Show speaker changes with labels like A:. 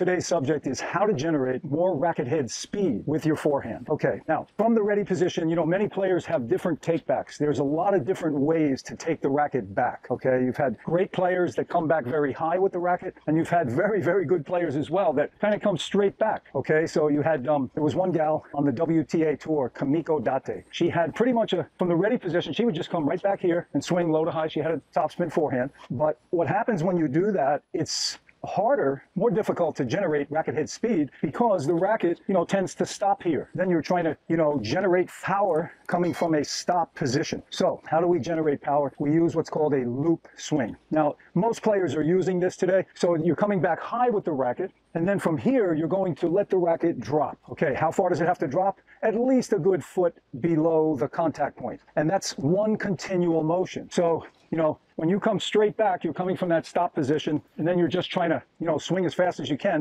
A: Today's subject is how to generate more racket head speed with your forehand. Okay, now from the ready position, you know, many players have different takebacks. There's a lot of different ways to take the racket back. Okay, you've had great players that come back very high with the racket, and you've had very, very good players as well that kind of come straight back. Okay, so you had, um, there was one gal on the WTA tour, Kimiko Date. She had pretty much a, from the ready position, she would just come right back here and swing low to high. She had a topspin forehand. But what happens when you do that, it's harder, more difficult to generate racket head speed because the racket, you know, tends to stop here. Then you're trying to, you know, generate power coming from a stop position. So how do we generate power? We use what's called a loop swing. Now, most players are using this today. So you're coming back high with the racket. And then from here, you're going to let the racket drop. Okay, how far does it have to drop? At least a good foot below the contact point. And that's one continual motion. So, you know, when you come straight back, you're coming from that stop position, and then you're just trying to, you know, swing as fast as you can.